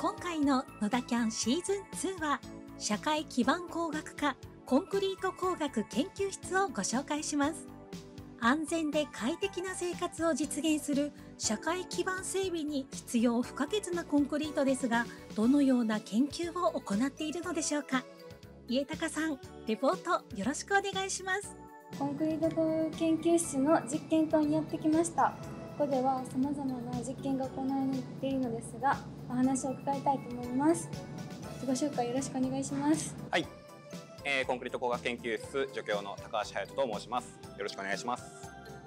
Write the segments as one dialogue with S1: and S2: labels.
S1: 今回の野田キャンシーズン2は社会基盤工学科コンクリート工学研究室をご紹介します。安全で快適な生活を実現する社会基盤整備に必要不可欠なコンクリートですがどのような研究を行っているのでしょうか？家高さんレポートよろしくお願いします。
S2: コンクリート工学研究室の実験棟にやってきました。ここでは様々な実験が行われているのですがお話を伺いたいと思います。自己紹介よろしくお願いします。
S3: はい、えー、コンクリート工学研究室助教の高橋隼人と申します。よろしくお願いします。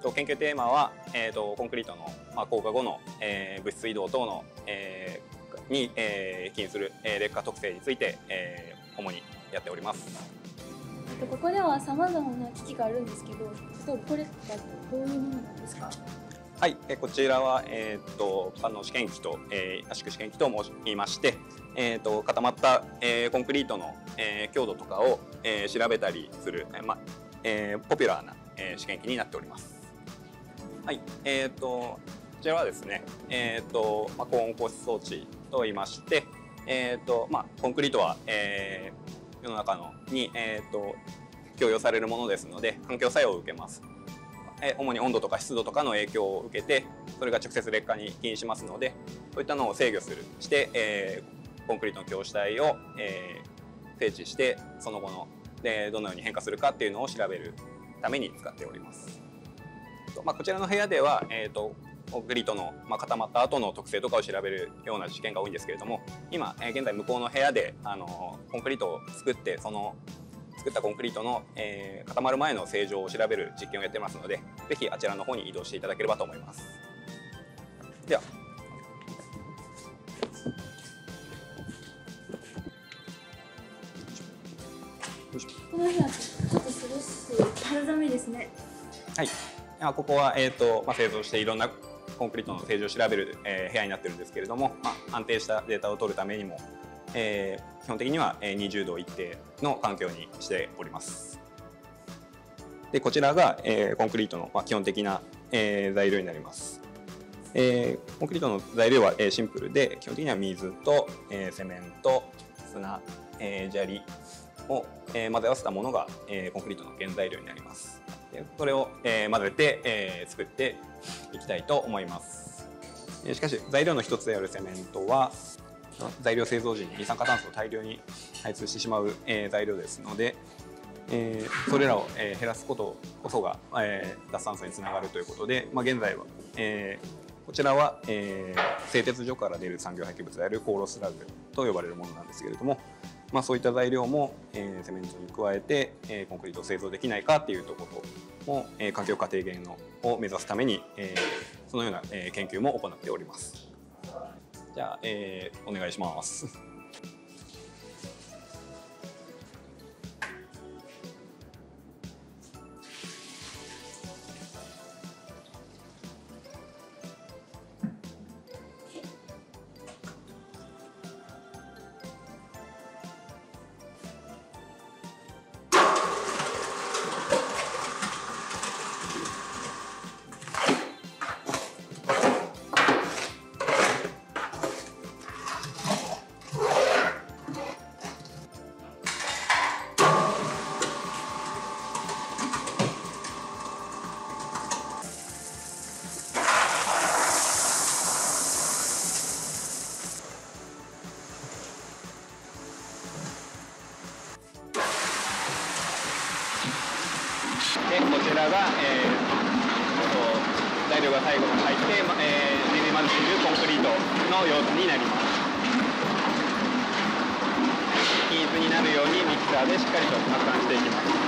S3: と研究テーマは、えーと、コンクリートの、まあ、硬化後の、えー、物質移動等の、えー、に、えー、起因する、えー、劣化特性について、えー、主にやっております。
S2: ここではさまざまな機器があるんですけどこれってどういうものなんですか？
S3: はい、えこちらは、えーと、との試験機と、えー、圧縮試験機と申しまして、えーと、固まった、えー、コンクリートの、えー、強度とかを、えー、調べたりする、えーまえー、ポピュラーな、えー、試験機になっております。はい、えーと、こちらはですね、えーとまあ、高温硬質装置と言いまして、えーとまあ、コンクリートは、えー、世の中のに、えーと、供与されるものですので環境作用を受けます。え主に温度とか湿度とかの影響を受けてそれが直接劣化に起因しますのでそういったのを制御するして、えー、コンクリートの強主体を、えー、整地してその後のでどのように変化するかっていうのを調べるために使っております。まあ、こちらの部屋では、えーと、コンクリートの、まあ、固まった後の特性とかを調べるような実験が多いんですけれども今、えー、現在向こうの部屋であのコンクリートを作ってその作ったコンクリートの、えー、固まる前の正常を調べる実験をやってますのでぜひあちらの方に移動していただければと思います。では。
S2: この部屋ちょっと涼しい肌寒いですね。
S3: はい。ここは、えーとまあ、製造していろんなコンクリートの正常を調べる、えー、部屋になってるんですけれども、まあ、安定したデータを取るためにもえー、基本的には20度一定の環境にしております。でこちらが、えー、コンクリートの、まあ、基本的な、えー、材料になります。えー、コンクリートの材料は、えー、シンプルで基本的には水と、えー、セメント砂、えー、砂利を、えー、混ぜ合わせたものが、えー、コンクリートの原材料になります。でそれを、えー、混ぜて、えー、作っていきたいと思います。しかし材料の一つであるセメントは、材料製造時に二酸化炭素を大量に排出してしまう、えー、材料ですので、えー、それらを、えー、減らすことこそが、えー、脱炭素につながるということで、まあ、現在は、えー、こちらは、えー、製鉄所から出る産業廃棄物であるコーロスラグと呼ばれるものなんですけれども、まあ、そういった材料も、えー、セメントに加えて、えー、コンクリートを製造できないかっていうところも、えー、環境過低減のを目指すために、えー、そのような、えー、研究も行っております。じゃあ、えー、お願いします。が最後に入って、えー、練り混ぜているコンクリートの様子になります。均一になるようにミキサーでしっかりと発散していきます。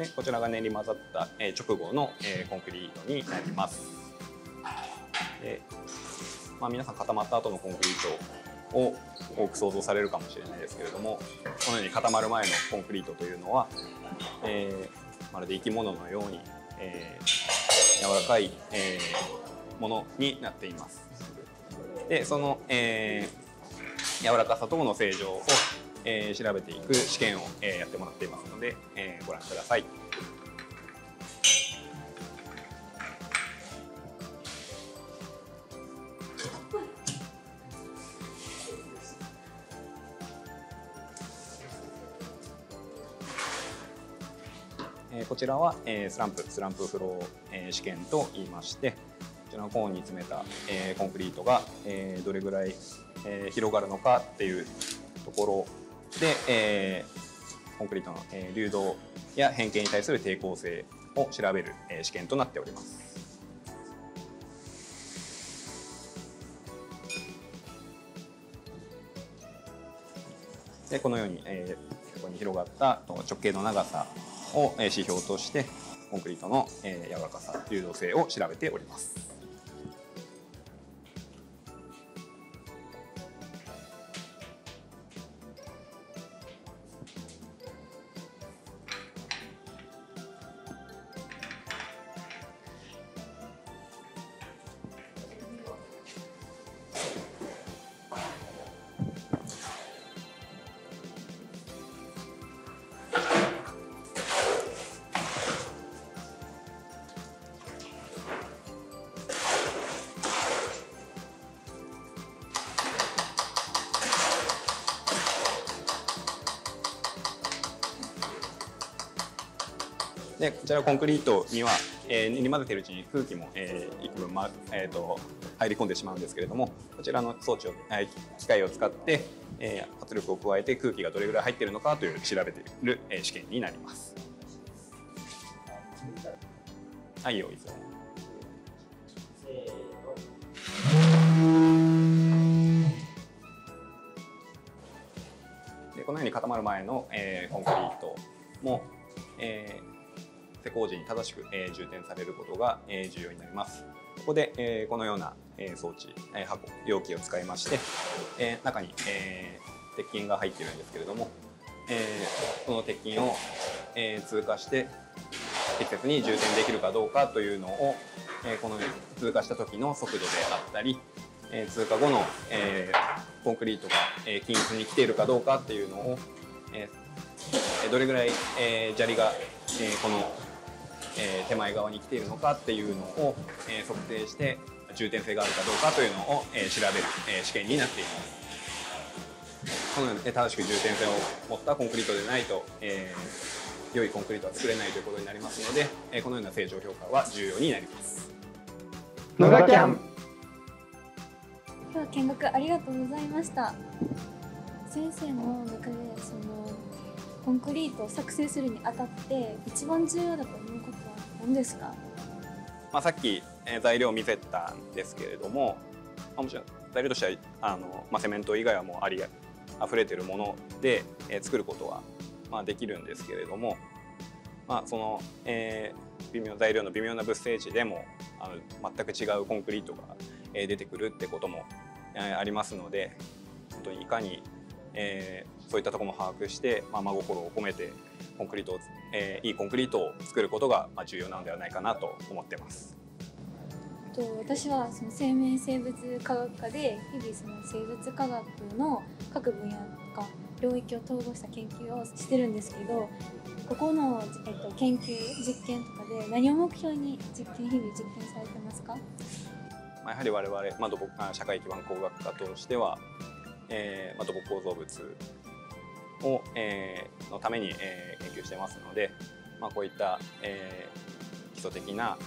S3: でこちらが練り混ざった、え直後の、えコンクリートになります。でまあ、皆さん固まった後のコンクリートを多く想像されるかもしれないですけれどもこのように固まる前のコンクリートというのは、えー、まるで生き物のように、えー、柔らかい、えー、ものになっています。でその、えー、柔らかさとの正常を、えー、調べていく試験を、えー、やってもらっていますので、えー、ご覧ください。えこちらは、えスランプスランプフロー、え試験と言いましてこちらのコーンに詰めた、えコンクリートが、えどれぐらい、え広がるのかっていうところで、えコンクリートの、え流動や変形に対する抵抗性を調べる、え試験となっております。でこのように、えー、ここに広がった直径の長さを指標としてコンクリートの柔らかさ流動性を調べております。でこちらコンクリートには、えー、練り混ぜているうちに空気も、えー、幾分、まえーと、入り込んでしまうんですけれどもこちらの装置を、えー、機械を使って、えー、圧力を加えて空気がどれぐらい入っているのかという調べている、えー、試験になります。はい、用意する。でこのように固まる前の、えー、コンクリートも、えー、施工時に正しく、え、充填されることが、え、重要になります。ここで、え、このような、え、装置、え、箱、容器を使いまして、え、中に、え、鉄筋が入っているんですけれども、えー、この鉄筋を、え、通過して適切に充填できるかどうかというのを、え、このように通過した時の速度であったり、え、通過後の、え、コンクリートが、え、均一に来ているかどうかっていうのを、え、どれぐらい、え、砂利が、え、このえー、手前側に来ているのかっていうのを、えー、測定して充填性があるかどうかというのを、えー、調べる、えー、試験になっています。このように、正しく充填性を持ったコンクリートでないと、えー、良いコンクリートは作れないということになりますので、えー、このような正常評価は重要になります。
S2: 野田キャン今日は見学ありがとうございました。先生の中でそのコンクリートを作成するにあたって一番重要だと思うことは何ですか、
S3: まあ、さっき、材料を見せたんですけれども、あ、もちろん材料としてはあの、まあ、セメント以外はもうあり溢れてるもので、えー、作ることは、まあ、できるんですけれども、まあそのえー、微妙材料の微妙な物性値でもあの全く違うコンクリートが、出てくるってことも、ありますので本当にいかに、えー、そういったところも把握して、まあ、真心を込めてコンクリートを、えー、いいコンクリートを作ることが、まあ、重要なのではないかなと思ってます。
S2: と私はその生命生物科学科で日々その生物科学の各分野とか領域を統合した研究をしてるんですけどここの、えっと、研究実験とかで何を目標に実験日々実験されてますか？
S3: まあ、やはり我々、まあ、土木社会基盤工学科としては、えーまあ、土木構造物を、えー、のために、えー、研究してますので、まあ、こういった、えー、基礎的な、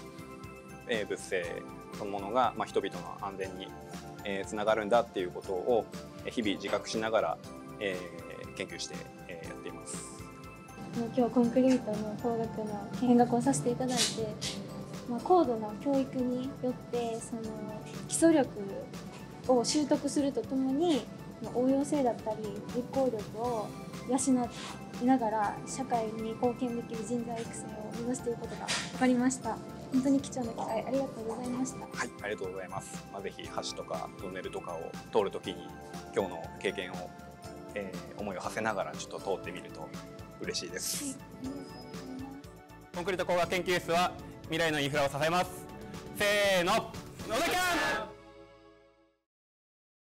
S3: えー、物性そのものが、まあ、人々の安全に、えー、つながるんだっていうことを日々自覚しながら、えー、研究して、えー、やっています。
S2: 今日コンクリートの工学の見学をさせていただいて、まあ、高度な教育によってその基礎力を習得するとともに応用性だったり実行力を養いながら社会に貢献できる人材育成を目指していることが分かりました本当に貴重な機会ありがとうございました
S3: はい、ありがとうございます。まあ、ぜひ橋とかトンネルとかを通るときに今日の経験を、えー思いを馳せながらちょっと通ってみると嬉しいです。コンクリート工学研究室は未来のインフラを支えます。せーの、野田キャン